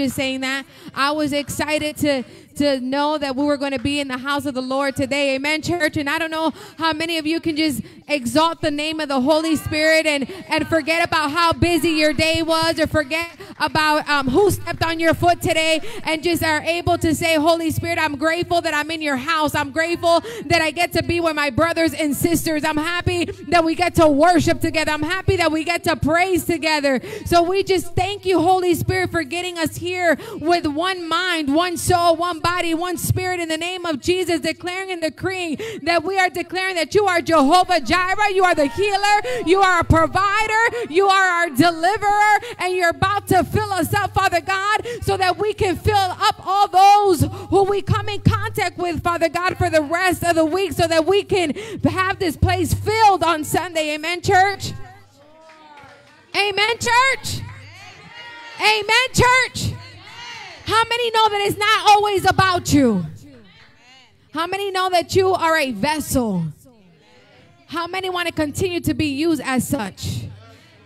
just saying that. I was excited to to know that we were going to be in the house of the Lord today. Amen, church. And I don't know how many of you can just exalt the name of the Holy Spirit and, and forget about how busy your day was or forget about um, who stepped on your foot today and just are able to say, Holy Spirit, I'm grateful that I'm in your house. I'm grateful that I get to be with my brothers and sisters. I'm happy that we get to worship together. I'm happy that we get to praise together. So we just thank you, Holy Spirit, for getting us here with one mind, one soul, one body, one spirit in the name of Jesus, declaring and decreeing that we are declaring that you are Jehovah Jireh, you are the healer, you are a provider, you are our deliverer, and you're about to fill us up, Father God, so that we can fill up all those who we come in contact with, Father God, for the rest of the week, so that we can have this place filled on Sunday. Amen, church. Amen, church. Amen, church. How many know that it's not always about you? How many know that you are a vessel? How many want to continue to be used as such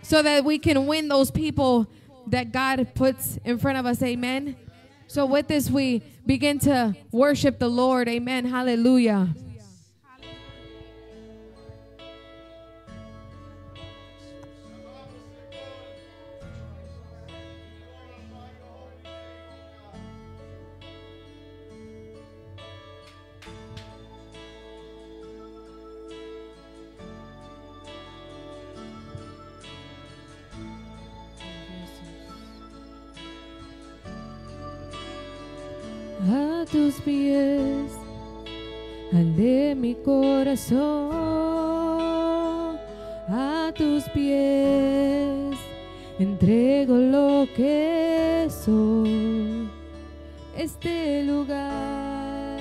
so that we can win those people that God puts in front of us? Amen. So, with this, we begin to worship the Lord. Amen. Hallelujah. Tus pies, ande mi corazón. A tus pies, entrego lo que soy. Este lugar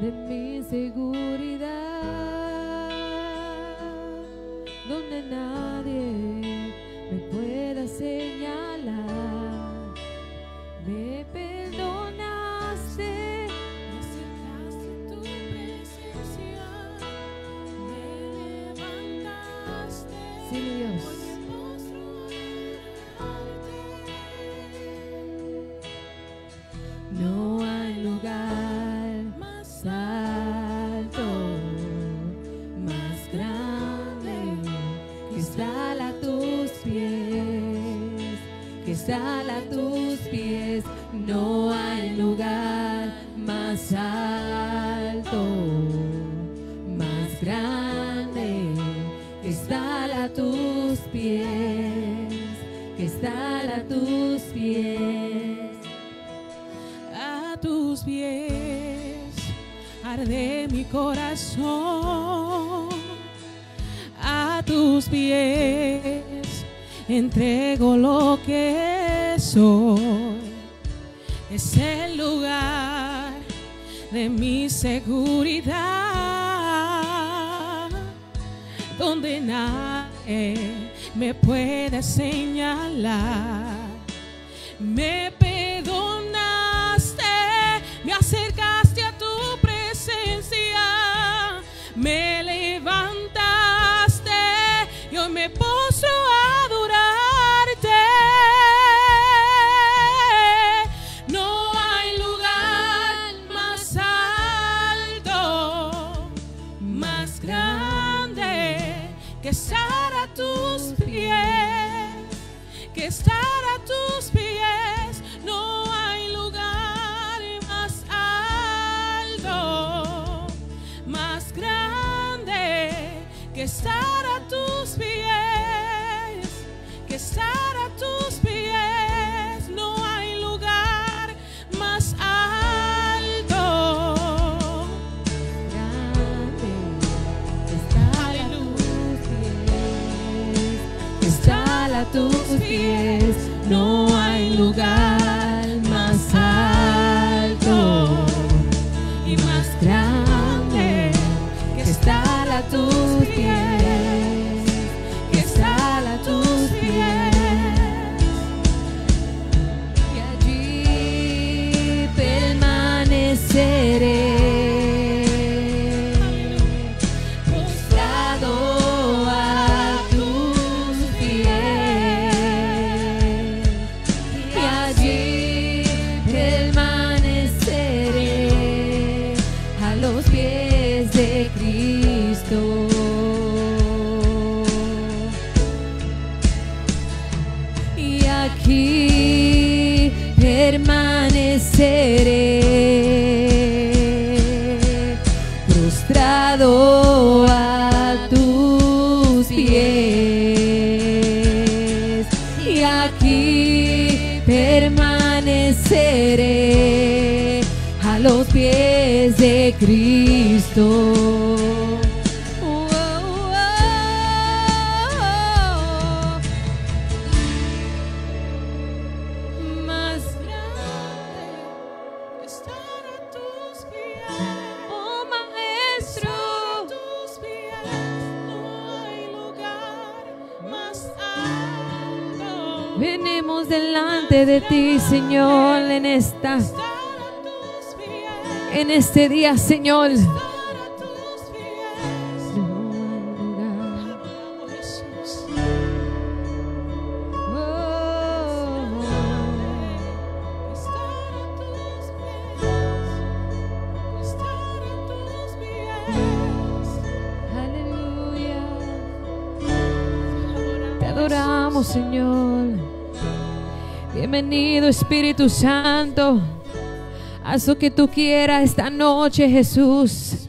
de mi seguridad, arde mi corazón. A tus pies entrego lo que soy. Es el lugar de mi seguridad donde nadie me puede señalar permaneceré frustrado a tus pies y aquí permaneceré a los pies de Cristo. Ti, Señor, en esta, en este día, Señor. Espíritu Santo. Haz lo que tú quieras esta noche, Jesús.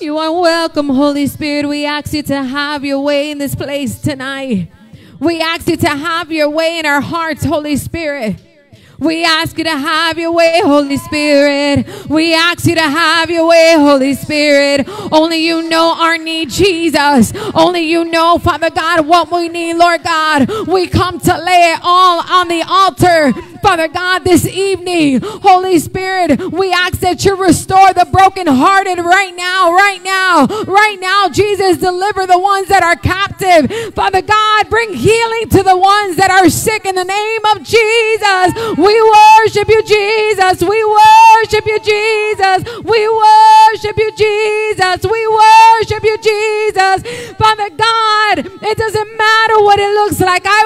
You are welcome, Holy Spirit. We ask you to have your way in this place tonight. We ask you to have your way in our hearts, Holy Spirit. We ask you to have your way, Holy Spirit. We ask you to have your way, Holy Spirit. Only you know our need, Jesus. Only you know, Father God, what we need, Lord God. We come to lay it all on the altar. Father God, this evening, Holy Spirit, we ask that you restore the brokenhearted right now, right now, right now, Jesus, deliver the ones that are captive. Father God, bring healing to the ones that are sick in the name of Jesus. We worship you, Jesus. We worship you, Jesus. We worship you, Jesus. We worship you, Jesus. Father God, it doesn't matter what it looks like. I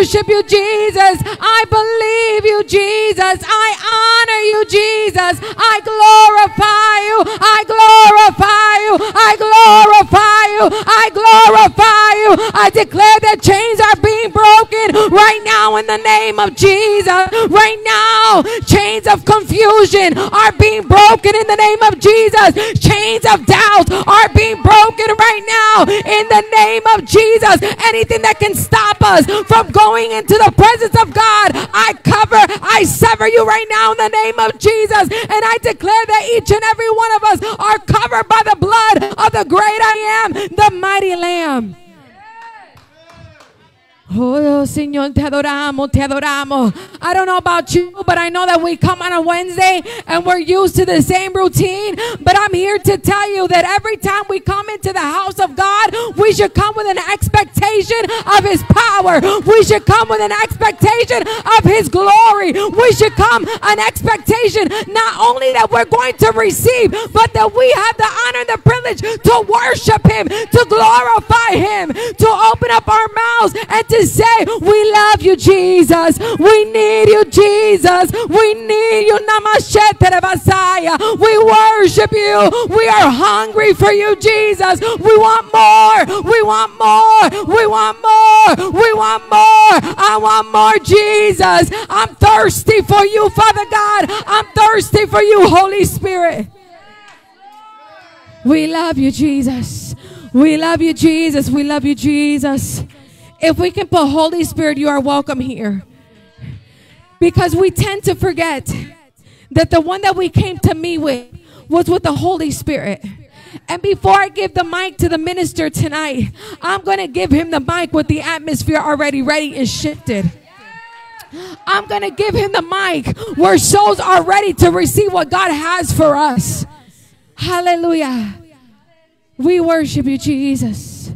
worship you, Jesus. I believe you, Jesus. I honor you, Jesus. I glorify you. I glorify you. I glorify you. I glorify you. I declare that chains are being broken right now in the name of Jesus. Right now, chains of confusion are being broken in the name of Jesus. Chains of doubt are being broken right now in the name of Jesus. Anything that can stop us from going into the presence of God, I cover, I sever you right now in the name of Jesus. And I declare that each and every one of us are covered by the blood of the great I am, the mighty Lamb. Oh, Señor, te adoramos, te adoramos. I don't know about you, but I know that we come on a Wednesday and we're used to the same routine. But I'm here to tell you that every time we come into the house of God, we should come with an expectation of His power. We should come with an expectation of His glory. We should come an expectation not only that we're going to receive, but that we have the honor and the privilege to worship Him, to glorify Him, to open up our mouths and to say, We love you, Jesus. We need you, Jesus. We need you, Namashete Messiah. We worship you. We are hungry for you, Jesus. We want more. We want more. We want more. We want more. I want more, Jesus. I'm thirsty for you, Father God. I'm thirsty for you, Holy Spirit. We love you, Jesus. We love you, Jesus. We love you, Jesus. If we can put Holy Spirit, you are welcome here. Because we tend to forget that the one that we came to meet with was with the Holy Spirit. And before I give the mic to the minister tonight, I'm going to give him the mic with the atmosphere already ready and shifted. I'm going to give him the mic where souls are ready to receive what God has for us. Hallelujah. We worship you, Jesus.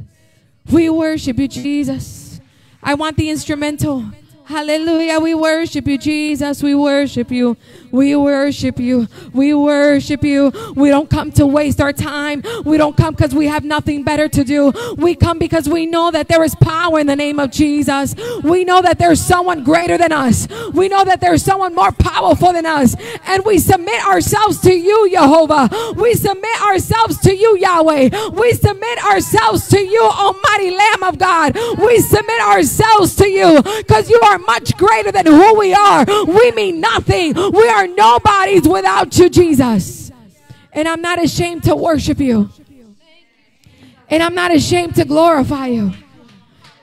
We worship you, Jesus. I want the instrumental. Hallelujah. We worship you, Jesus. We worship you. We worship you. We worship you. We don't come to waste our time. We don't come because we have nothing better to do. We come because we know that there is power in the name of Jesus. We know that there's someone greater than us. We know that there's someone more powerful than us. And we submit ourselves to you, Jehovah. We submit ourselves to you, Yahweh. We submit ourselves to you, Almighty Lamb of God. We submit ourselves to you because you are much greater than who we are. We mean nothing. We are nobodies without you, Jesus. And I'm not ashamed to worship you. And I'm not ashamed to glorify you.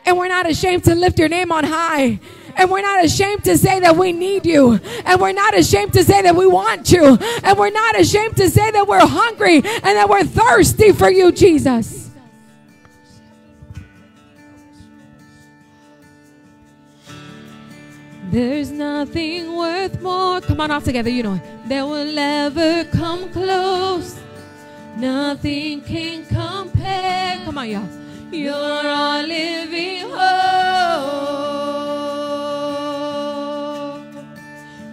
And we're not ashamed to lift your name on high. And we're not ashamed to say that we need you. And we're not ashamed to say that we want you. And we're not ashamed to say that we're hungry and that we're thirsty for you, Jesus. There's nothing worth more. Come on, all together, you know it. That will ever come close. Nothing can compare. Come on, y'all. You're our living hope.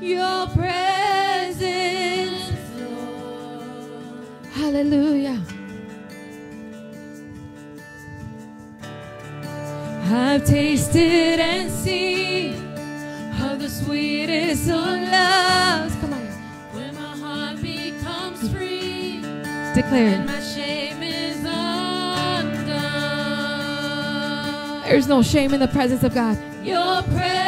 Your presence, Lord. Hallelujah. I've tasted and seen of the sweetest of loves. Come on. When my heart becomes free, Declare my shame is undone. There's no shame in the presence of God. Your presence,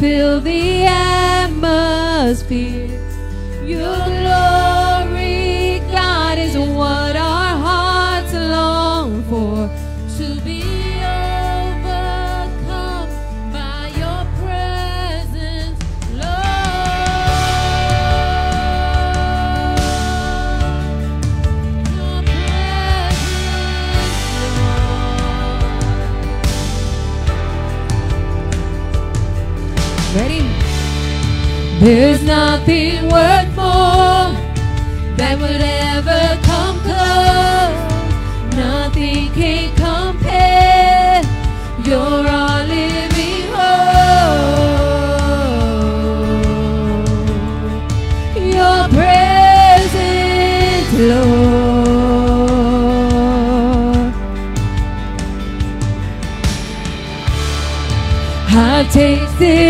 fill the atmosphere. There's nothing worth more that would ever come close. Nothing can compare. You're our living hope. Your presence, Lord. I've tasted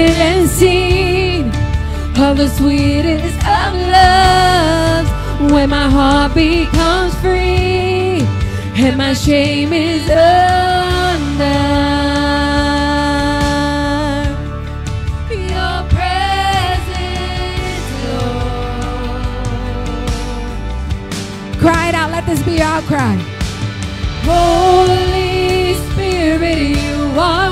the sweetest of loves when my heart becomes free and my shame is undone. Your presence, Lord. Cry it out. Let this be our cry. Holy Spirit, you are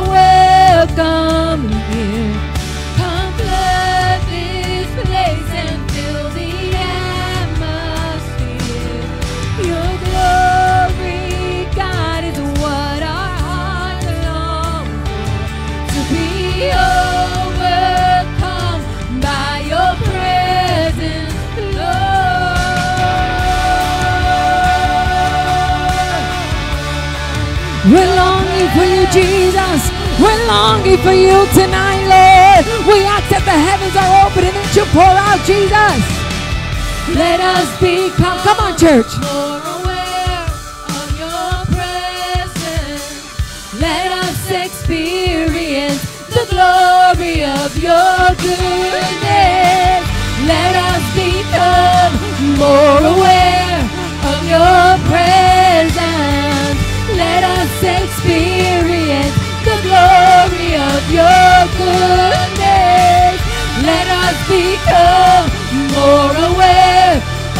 We're longing for you tonight, Lord. We ask that the heavens are open and that you pour out, Jesus. Let us become, come on, church. more aware of your presence. Let us experience the glory of your goodness. Let us become more aware become more aware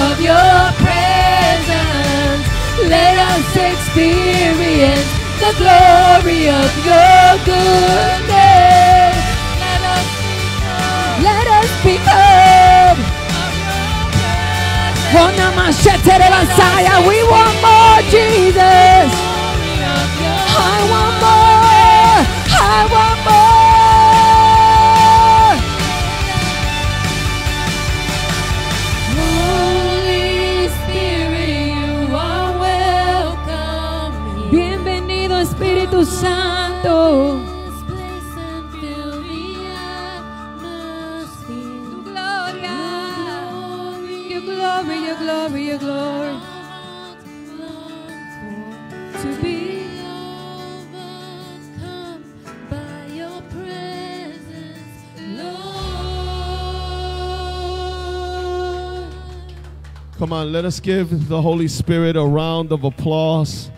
of your presence. Let us experience the glory of your goodness. Let us become Let us become. of your presence. Namashetere Messiah. We want more, Jesus. Glory of your I want more. I want Santo. This place and fill the atmosphere. Tu gloria. Your glory, your glory, your glory. To be overcome by your presence, Lord. Come on, let us give the Holy Spirit a round of applause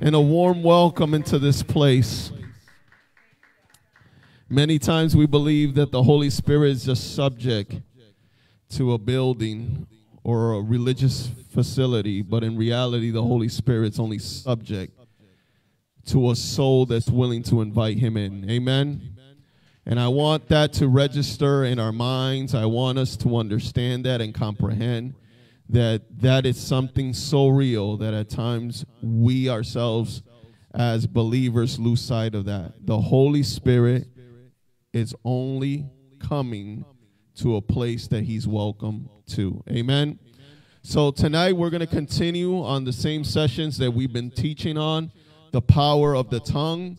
and a warm welcome into this place. Many times we believe that the Holy Spirit is just subject to a building or a religious facility, but in reality, the Holy Spirit's only subject to a soul that's willing to invite Him in. Amen. And I want that to register in our minds. I want us to understand that and comprehend that that is something so real that at times we ourselves as believers lose sight of that. The Holy Spirit is only coming to a place that he's welcome to. Amen. So tonight we're going to continue on the same sessions that we've been teaching on, the power of the tongue.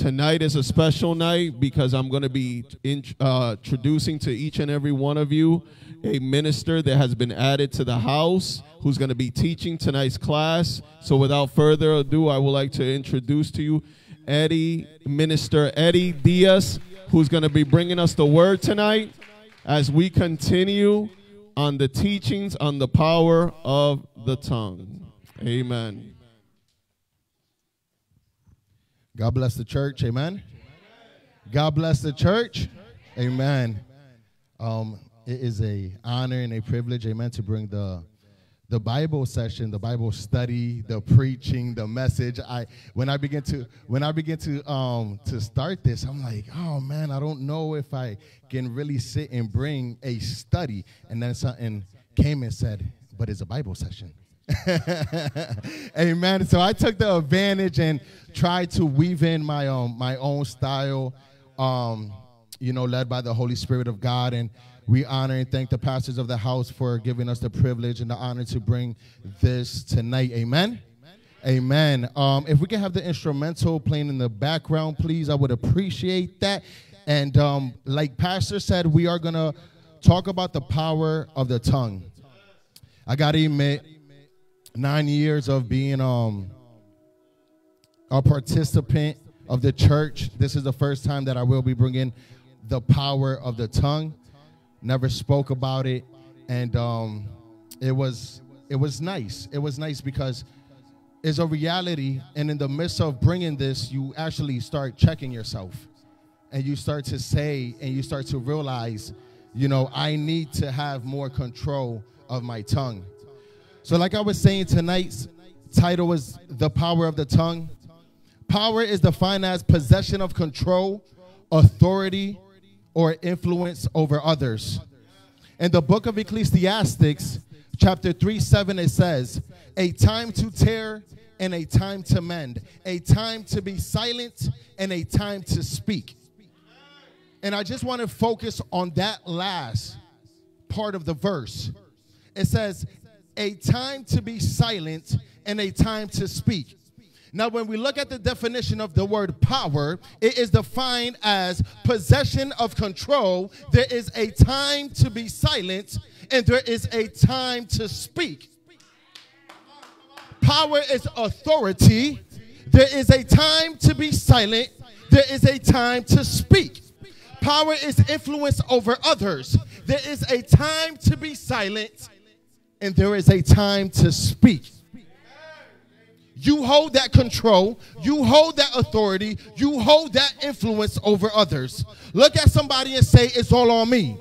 Tonight is a special night because I'm going to be in, uh, introducing to each and every one of you a minister that has been added to the house who's going to be teaching tonight's class. So without further ado, I would like to introduce to you Eddie, Minister Eddie Diaz, who's going to be bringing us the word tonight as we continue on the teachings on the power of the tongue. Amen. God bless the church. Amen. God bless the church. Amen. Um, it is a honor and a privilege, amen, to bring the the Bible session, the Bible study, the preaching, the message. I when I begin to when I begin to um to start this, I'm like, oh man, I don't know if I can really sit and bring a study. And then something came and said, but it's a Bible session. Amen. So I took the advantage and tried to weave in my um my own style, um, you know, led by the Holy Spirit of God. And we honor and thank the pastors of the house for giving us the privilege and the honor to bring this tonight. Amen. Amen. Um, if we can have the instrumental playing in the background, please, I would appreciate that. And um, like Pastor said, we are going to talk about the power of the tongue. I got to admit, nine years of being um, a participant of the church, this is the first time that I will be bringing the power of the tongue. Never spoke about it, and um, it was it was nice. It was nice because it's a reality, and in the midst of bringing this, you actually start checking yourself, and you start to say, and you start to realize, you know, I need to have more control of my tongue. So, like I was saying, tonight's title is The Power of the Tongue. Power is defined as possession of control, authority, or influence over others. In the book of Ecclesiastics, chapter 3 7, it says, A time to tear and a time to mend, a time to be silent and a time to speak. And I just want to focus on that last part of the verse. It says, A time to be silent and a time to speak. Now, when we look at the definition of the word power, it is defined as possession of control. There is a time to be silent, and there is a time to speak. Power is authority. There is a time to be silent, there is a time to speak. Power is influence over others. There is a time to be silent, and there is a time to speak. You hold that control. You hold that authority. You hold that influence over others. Look at somebody and say, It's all on me.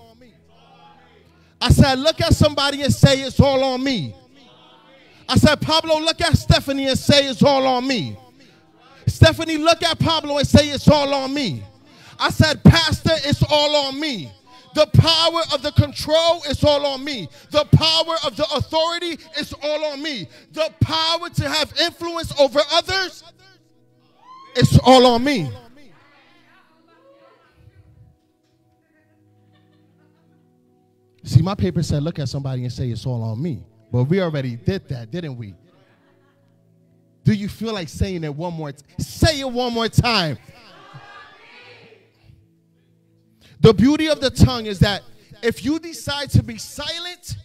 I said, Look at somebody and say, It's all on me. I said, Pablo, look at Stephanie and say, It's all on me. Stephanie, look at Pablo and say, It's all on me. I said, Pastor, it's all on me. The power of the control is all on me. The power of the authority is all on me. The power to have influence over others is all on me. See, my paper said, look at somebody and say it's all on me. But we already did that, didn't we? Do you feel like saying it one more time? Say it one more time. The beauty of the tongue is that if you decide to be silent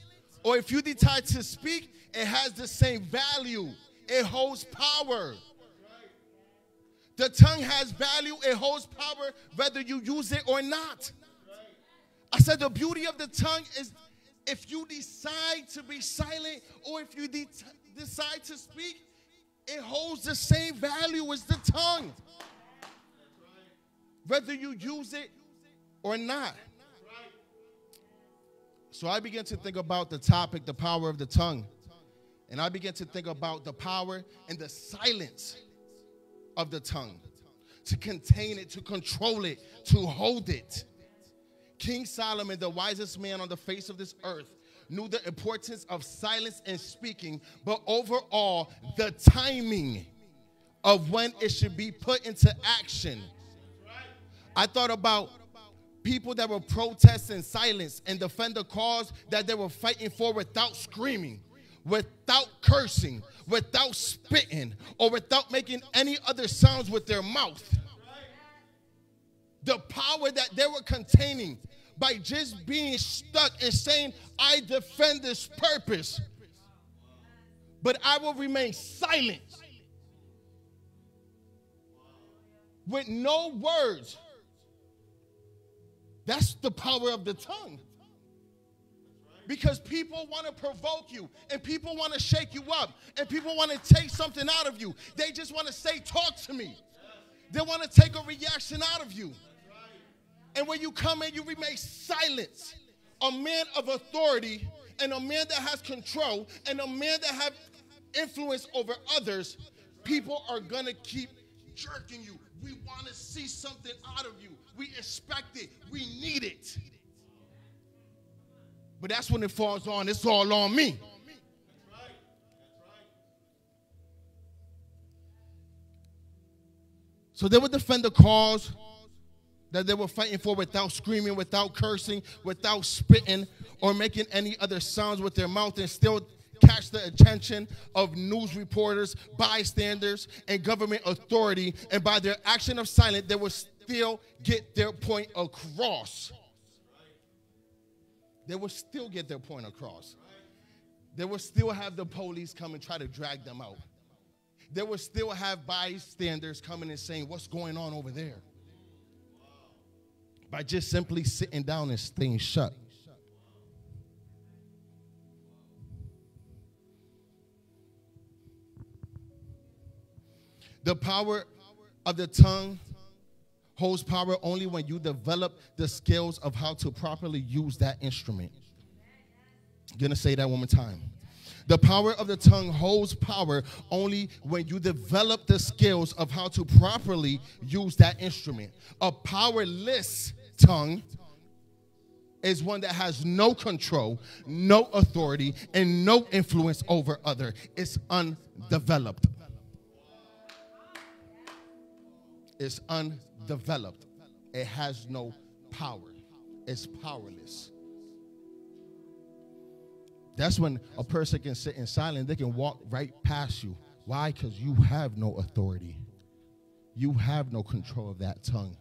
or if you decide to speak, it has the same value. It holds power. The tongue has value, it holds power whether you use it or not. I said the beauty of the tongue is if you decide to be silent or if you de- decide to speak, it holds the same value as the tongue. Whether you use it or not. So I began to think about the topic, the power of the tongue. And I began to think about the power and the silence of the tongue to contain it, to control it, to hold it. King Solomon, the wisest man on the face of this earth, knew the importance of silence and speaking, but overall, the timing of when it should be put into action. I thought about people that were protesting silence and defend the cause that they were fighting for without screaming, without cursing, without spitting, or without making any other sounds with their mouth. The power that they were containing by just being stuck and saying, I defend this purpose, but I will remain silent with no words. That's the power of the tongue. Because people want to provoke you and people want to shake you up and people want to take something out of you. They just want to say, Talk to me. They want to take a reaction out of you. And when you come in, you remain silent. A man of authority and a man that has control and a man that have influence over others, people are gonna keep jerking you. We want to see something out of you. We expect it. We need it. But that's when it falls on. It's all on me. So they would defend the cause that they were fighting for without screaming, without cursing, without spitting, or making any other sounds with their mouth and still catch the attention of news reporters, bystanders, and government authority. And by their action of silence, they will still get their point across. They will still get their point across. They will still have the police come and try to drag them out. They will still have bystanders coming and saying, What's going on over there? By just simply sitting down and staying shut. The power of the tongue holds power only when you develop the skills of how to properly use that instrument. I'm gonna say that one more time. The power of the tongue holds power only when you develop the skills of how to properly use that instrument. A powerless tongue is one that has no control, no authority, and no influence over other. It's undeveloped. It's undeveloped. It has no power. It's powerless. That's when a person can sit in silence, they can walk right past you. Why? Because you have no authority. You have no control of that tongue.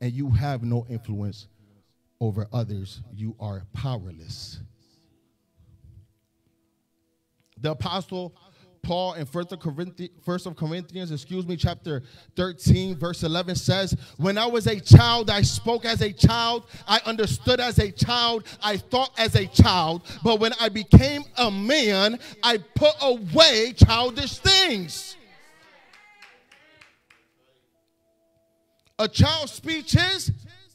And you have no influence over others. You are powerless. The apostle Paul in First of, Corinthians, First of Corinthians, excuse me, chapter 13, verse 11 says, When I was a child, I spoke as a child, I understood as a child, I thought as a child, but when I became a man, I put away childish things. A child's speech is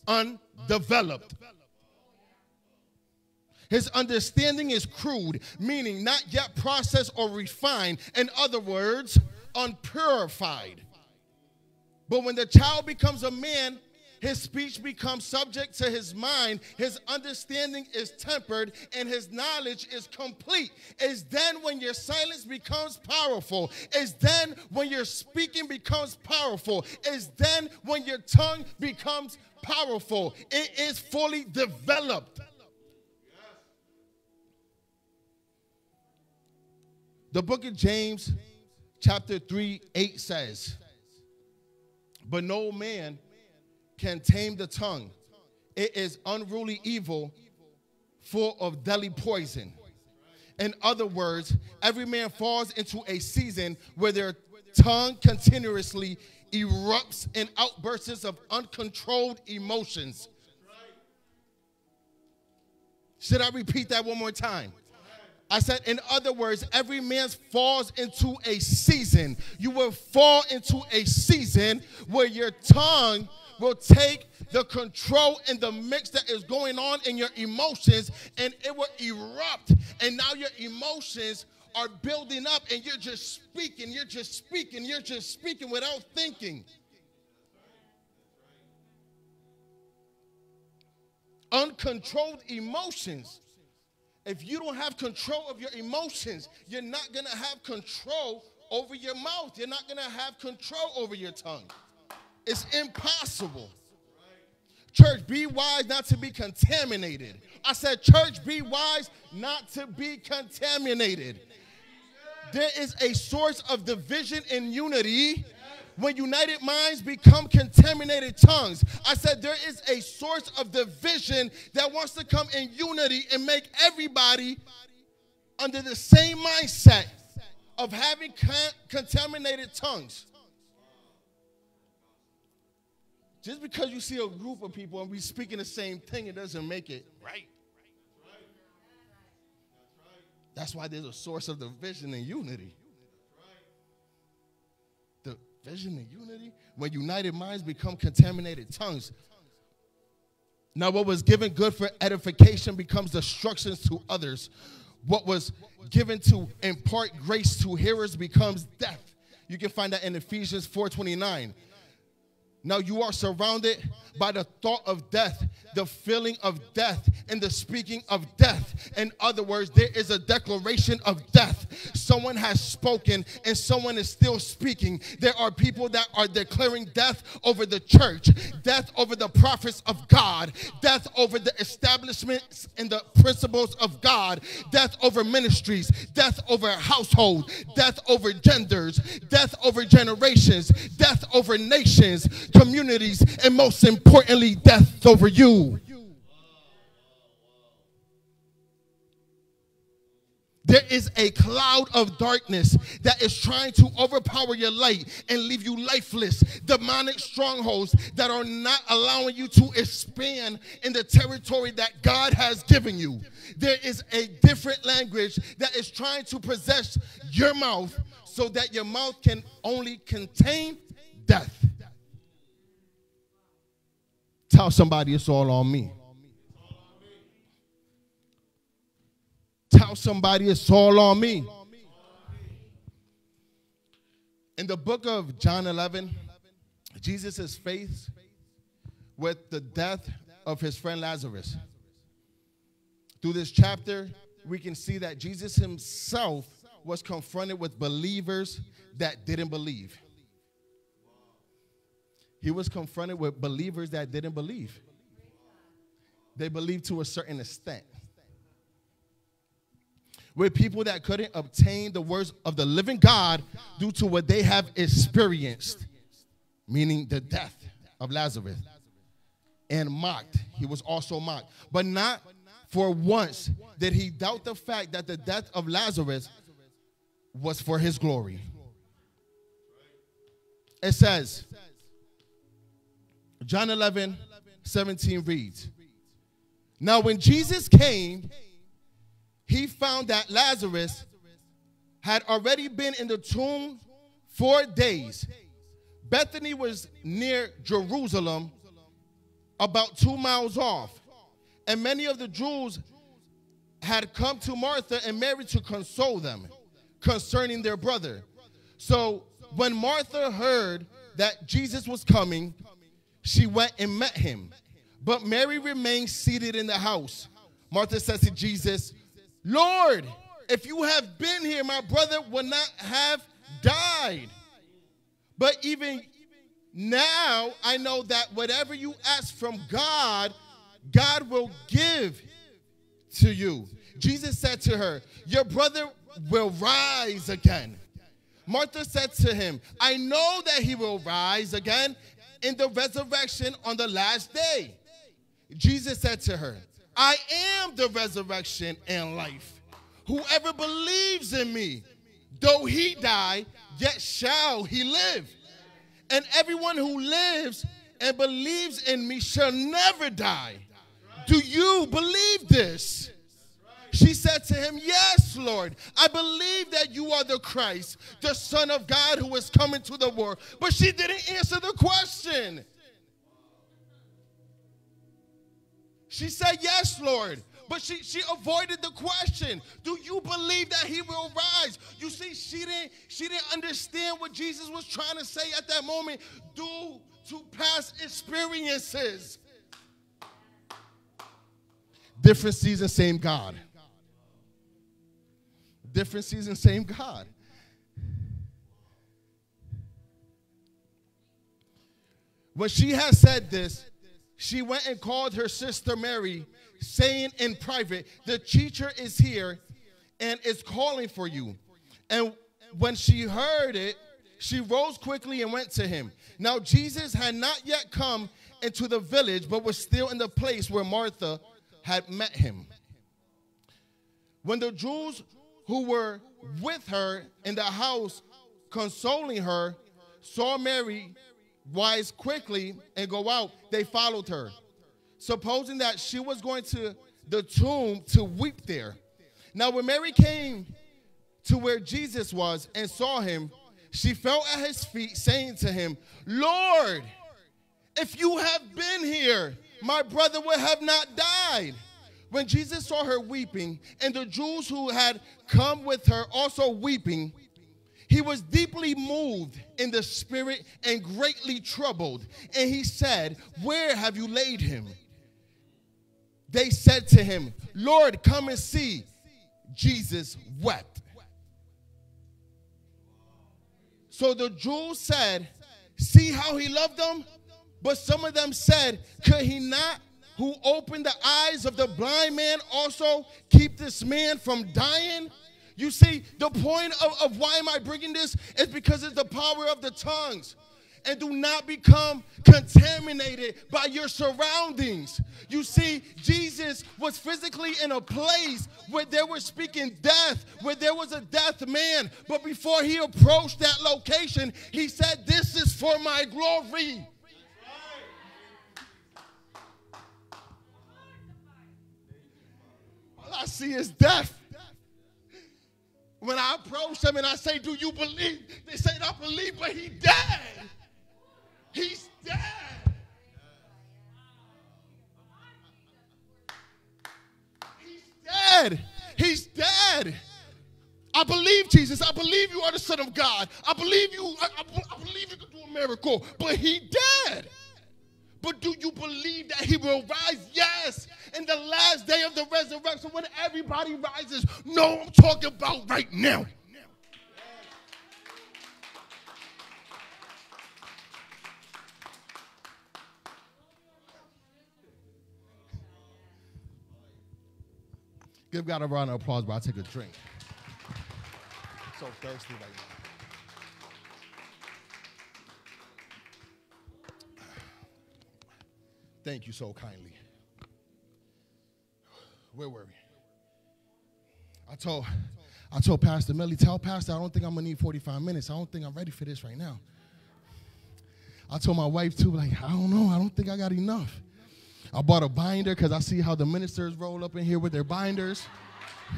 undeveloped. His understanding is crude, meaning not yet processed or refined. In other words, unpurified. But when the child becomes a man, his speech becomes subject to his mind, his understanding is tempered, and his knowledge is complete. Is then when your silence becomes powerful. Is then when your speaking becomes powerful. Is then when your tongue becomes powerful. It is fully developed. The book of James, chapter 3, 8 says, But no man can tame the tongue. It is unruly evil, full of deadly poison. In other words, every man falls into a season where their tongue continuously erupts in outbursts of uncontrolled emotions. Should I repeat that one more time? I said, in other words, every man falls into a season. You will fall into a season where your tongue will take the control and the mix that is going on in your emotions and it will erupt. And now your emotions are building up and you're just speaking, you're just speaking, you're just speaking without thinking. Uncontrolled emotions. If you don't have control of your emotions, you're not gonna have control over your mouth. You're not gonna have control over your tongue. It's impossible. Church, be wise not to be contaminated. I said, church, be wise not to be contaminated. There is a source of division in unity when united minds become contaminated tongues. I said there is a source of division that wants to come in unity and make everybody under the same mindset of having con- contaminated tongues. Just because you see a group of people and we speaking the same thing, it doesn't make it right. That's why there's a source of division and unity. Division and unity. When united minds become contaminated tongues. Now, what was given good for edification becomes destructions to others. What was given to impart grace to hearers becomes death. You can find that in Ephesians 4:29. Now you are surrounded by the thought of death, the feeling of death, and the speaking of death. In other words, there is a declaration of death. Someone has spoken and someone is still speaking. There are people that are declaring death over the church, death over the prophets of God, death over the establishments and the principles of God, death over ministries, death over household, death over genders, death over generations, death over nations, communities, and most importantly, death over you. There is a cloud of darkness that is trying to overpower your light and leave you lifeless. Demonic strongholds that are not allowing you to expand in the territory that God has given you. There is a different language that is trying to possess your mouth so that your mouth can only contain death. Tell somebody it's all on me. Tell somebody it's all on me. In the book of John 11, Jesus faced with the death of his friend Lazarus. Through this chapter, we can see that Jesus himself was confronted with believers that didn't believe. He was confronted with believers that didn't believe. They believed to a certain extent. With people that couldn't obtain the words of the living God due to what they have experienced, meaning the death of Lazarus. And mocked. He was also mocked. But not for once did he doubt the fact that the death of Lazarus was for his glory. It says, John 11, 17 reads, Now when Jesus came, he found that Lazarus had already been in the tomb four days. Bethany was near Jerusalem, about two miles off. And many of the Jews had come to Martha and Mary to console them concerning their brother. So when Martha heard that Jesus was coming, she went and met him. But Mary remained seated in the house. Martha says to Jesus, Lord, if you have been here, my brother would not have died. But even now, I know that whatever you ask from God, God will give to you. Jesus said to her, Your brother will rise again. Martha said to him, I know that he will rise again in the resurrection on the last day. Jesus said to her, I am the resurrection and life. Whoever believes in me, though he die, yet shall he live. And everyone who lives and believes in me shall never die. Do you believe this? She said to him, Yes, Lord, I believe that you are the Christ, the Son of God who is coming to the world. But she didn't answer the question. She said, Yes, Lord. But she, she avoided the question. Do you believe that he will rise? You see, she didn't, she didn't understand what Jesus was trying to say at that moment due to past experiences. Different season, same God. Different season, same God. When she had said this, she went and called her sister Mary, saying in private, The teacher is here and is calling for you. And when she heard it, she rose quickly and went to him. Now, Jesus had not yet come into the village, but was still in the place where Martha had met him. When the Jews who were with her in the house consoling her saw Mary rise quickly and go out, they followed her, supposing that she was going to the tomb to weep there. Now, when Mary came to where Jesus was and saw him, she fell at his feet, saying to him, Lord, if you have been here, my brother would have not died. When Jesus saw her weeping, and the Jews who had come with her also weeping, he was deeply moved in the spirit and greatly troubled. And he said, Where have you laid him? They said to him, Lord, come and see. Jesus wept. So the Jews said, See how he loved them? But some of them said, Could he not, who opened the eyes of the blind man, also keep this man from dying? You see, the point of, of why am I bringing this is because it's the power of the tongues. And do not become contaminated by your surroundings. You see, Jesus was physically in a place where they were speaking death, where there was a death man. But before he approached that location, he said, This is for my glory. I see is death. When I approach them and I say, Do you believe? They say, I believe, but he dead. He's dead. He's dead. He's dead. I believe Jesus. I believe you are the Son of God. I believe you. I, I- I believe you can do a miracle. But he dead. But do you believe that he will rise? Yes. In the last day of the resurrection, when everybody rises. No, I'm talking about right now. Give God a round of applause while I take a drink. So thirsty right now. Thank you so kindly. Where were we? I told I told Pastor Millie, tell Pastor I don't think I'm gonna need 45 minutes. I don't think I'm ready for this right now. I told my wife too, like, I don't know, I don't think I got enough. I bought a binder because I see how the ministers roll up in here with their binders.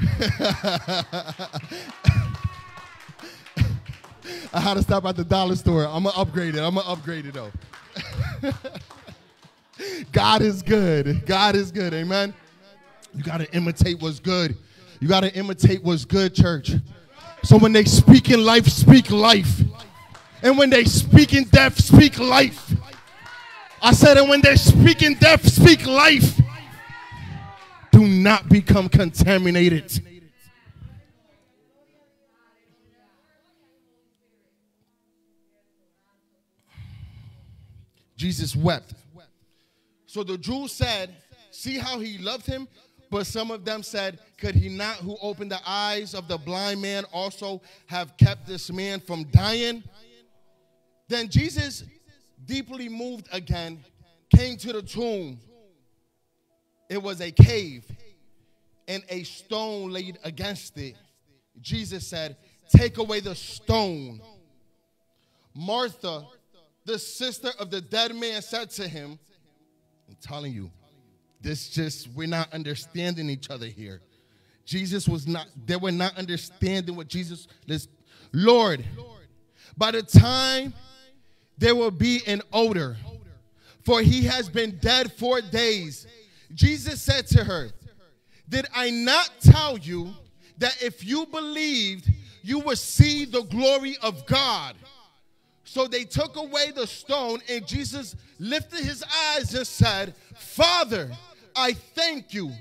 I had to stop at the dollar store. I'm gonna upgrade it. I'm gonna upgrade it though. God is good. God is good. Amen. You got to imitate what's good. You got to imitate what's good, church. So when they speak in life, speak life. And when they speak in death, speak life. I said, and when they speak in death, speak life. Do not become contaminated. Jesus wept. So the Jews said, See how he loved him? But some of them said, Could he not, who opened the eyes of the blind man, also have kept this man from dying? Then Jesus, deeply moved again, came to the tomb. It was a cave, and a stone laid against it. Jesus said, Take away the stone. Martha, the sister of the dead man, said to him, I'm telling you, this just, we're not understanding each other here. Jesus was not, they were not understanding what Jesus this Lord, by the time there will be an odor, for he has been dead four days. Jesus said to her, Did I not tell you that if you believed, you would see the glory of God? So they took away the stone, and Jesus lifted his eyes and said, Father, I thank you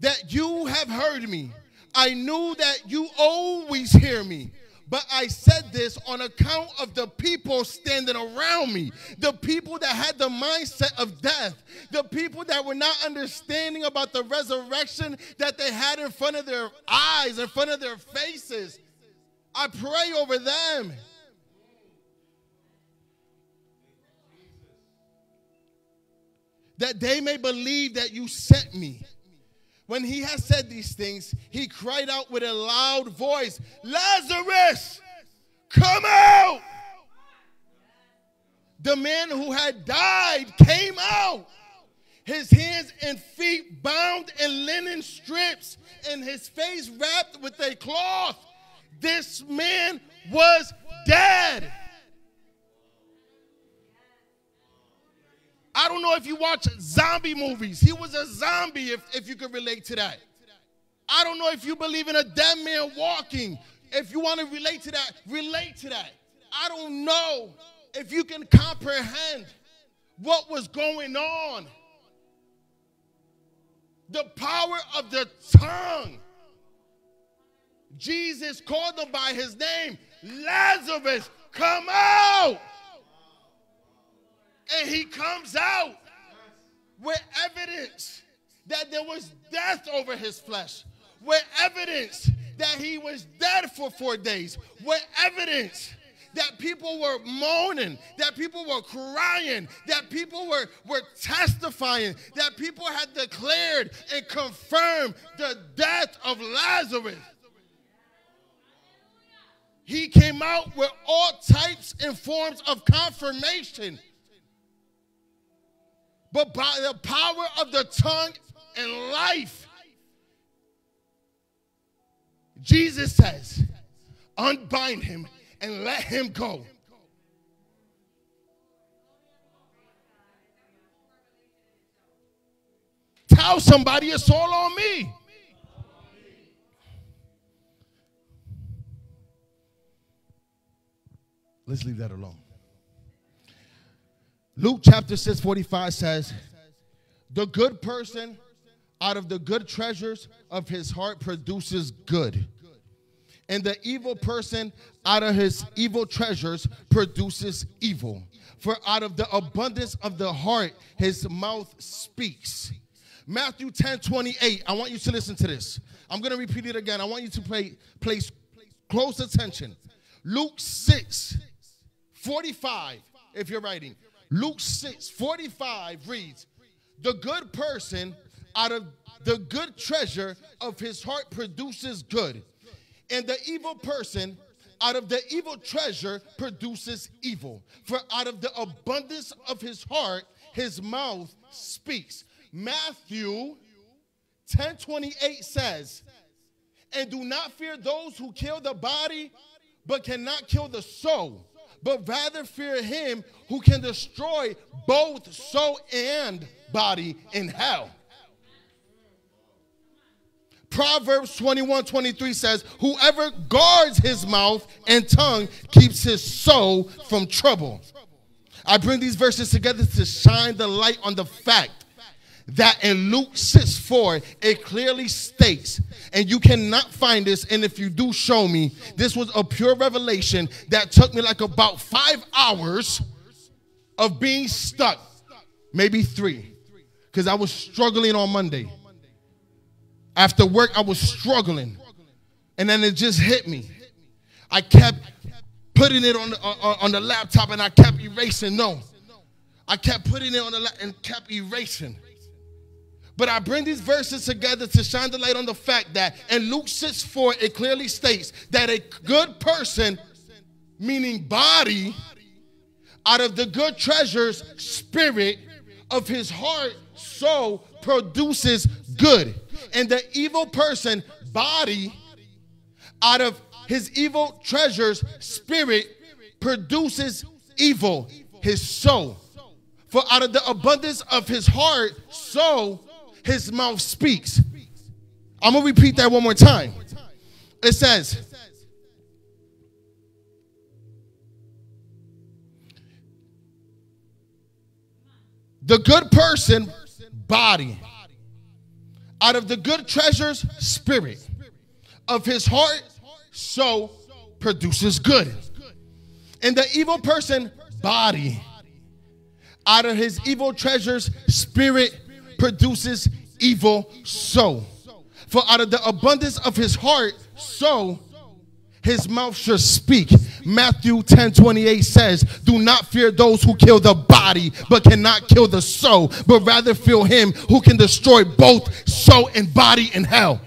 that you have heard me. I knew that you always hear me. But I said this on account of the people standing around me, the people that had the mindset of death, the people that were not understanding about the resurrection that they had in front of their eyes, in front of their faces. I pray over them. That they may believe that you sent me. When he had said these things, he cried out with a loud voice, Lazarus, come out! The man who had died came out, his hands and feet bound in linen strips, and his face wrapped with a cloth. This man was dead. I don't know if you watch zombie movies. He was a zombie, if, if you could relate to that. I don't know if you believe in a dead man walking. If you want to relate to that, relate to that. I don't know if you can comprehend what was going on. The power of the tongue. Jesus called him by his name Lazarus, come out and he comes out with evidence that there was death over his flesh, with evidence that he was dead for four days, with evidence that people were moaning, that people were crying, that people were, were testifying, that people had declared and confirmed the death of Lazarus. He came out with all types and forms of confirmation but by the power of the tongue and life. Jesus says, unbind him and let him go. Tell somebody it's all on me. Let's leave that alone. Luke chapter 6, 45 says, The good person out of the good treasures of his heart produces good. And the evil person out of his evil treasures produces evil. For out of the abundance of the heart, his mouth speaks. Matthew 10 28. I want you to listen to this. I'm going to repeat it again. I want you to pay, place close attention. Luke 6 45, if you're writing. Luke 6 45 reads, The good person out of the good treasure of his heart produces good, and the evil person out of the evil treasure produces evil. For out of the abundance of his heart, his mouth speaks. Matthew 10 28 says, And do not fear those who kill the body, but cannot kill the soul but rather fear him who can destroy both soul and body in hell. Proverbs 21 23 says, Whoever guards his mouth and tongue keeps his soul from trouble. I bring these verses together to shine the light on the fact that in Luke 6 4, it clearly states, and you cannot find this, and if you do show me, this was a pure revelation that took me like about five hours of being stuck, maybe three, because I was struggling on Monday. After work, I was struggling, and then it just hit me. I kept putting it on the, on, on the laptop and I kept erasing. No, I kept putting it on the laptop and kept erasing. But I bring these verses together to shine the light on the fact that in Luke 6 4, it clearly states that a good person, meaning body, out of the good treasures, spirit of his heart, soul produces good. And the evil person, body, out of his evil treasures, spirit produces evil, his soul. For out of the abundance of his heart, so his mouth speaks. I'm gonna repeat that one more time. It says, the good person, body. Out of the good treasures, spirit. Of his heart, so produces good. And the evil person, body. Out of his evil treasures, spirit produces evil, so. For out of the abundance of his heart, so his mouth should speak. Matthew 10 28 says, Do not fear those who kill the body, but cannot kill the soul, but rather fear him who can destroy both soul and body in hell.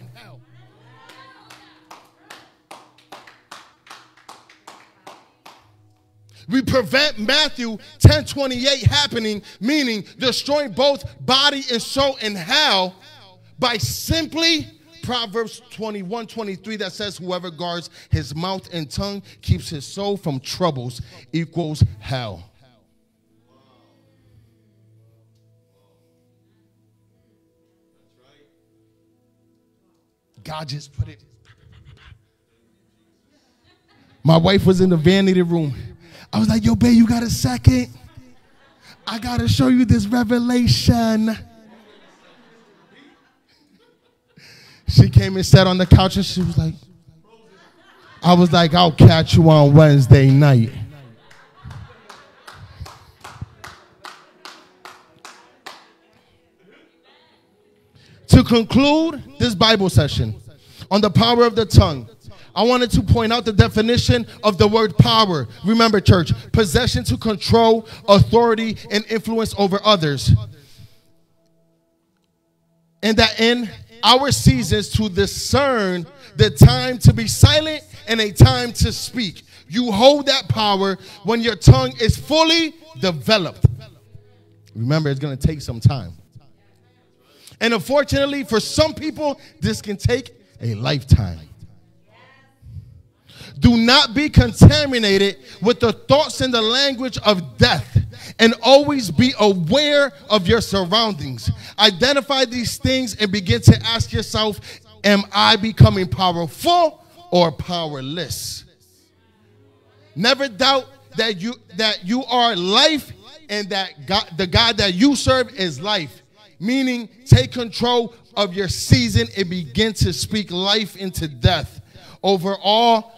We prevent Matthew 10 28 happening, meaning destroying both body and soul in hell, by simply Proverbs 21 23 that says, Whoever guards his mouth and tongue keeps his soul from troubles equals hell. God just put it. My wife was in the vanity room. I was like, yo, babe, you got a second? I got to show you this revelation. She came and sat on the couch and she was like, I was like, I'll catch you on Wednesday night. To conclude this Bible session on the power of the tongue, I wanted to point out the definition of the word power. Remember, church, possession to control, authority, and influence over others. And that in our seasons to discern the time to be silent and a time to speak. You hold that power when your tongue is fully developed. Remember, it's going to take some time. And unfortunately, for some people, this can take a lifetime. Do not be contaminated with the thoughts and the language of death, and always be aware of your surroundings. Identify these things and begin to ask yourself Am I becoming powerful or powerless? Never doubt that you that you are life and that God, the God that you serve is life. Meaning, take control of your season and begin to speak life into death. Overall,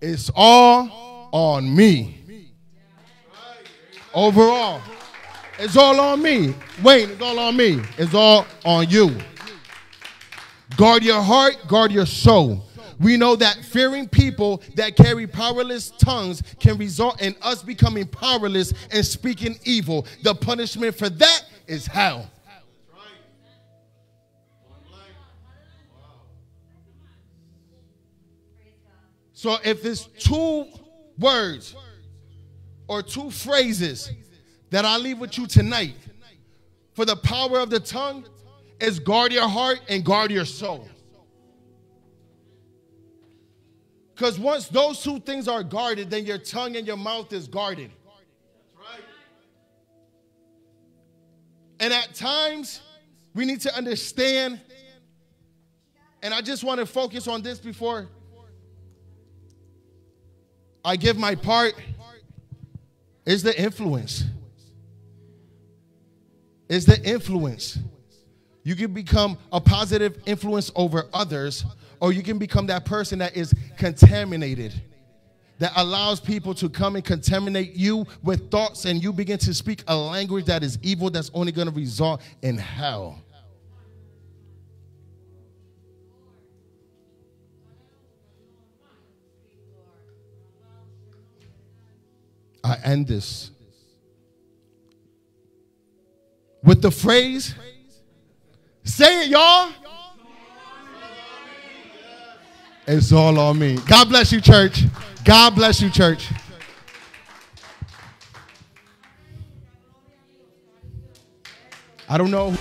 it's all on me. Overall, it's all on me. Wayne, it's all on me. It's all on you. Guard your heart, guard your soul. We know that fearing people that carry powerless tongues can result in us becoming powerless and speaking evil. The punishment for that is hell. So if it's two words or two phrases that I leave with you tonight for the power of the tongue is guard your heart and guard your soul. Because once those two things are guarded, then your tongue and your mouth is guarded. And at times, we need to understand, and I just want to focus on this before I give my part, is the influence. Is the influence. You can become a positive influence over others, or you can become that person that is contaminated, that allows people to come and contaminate you with thoughts, and you begin to speak a language that is evil that's only going to result in hell. I end this with the phrase, say it, y'all. It's all on me. God bless you, church. God bless you, church. I don't know.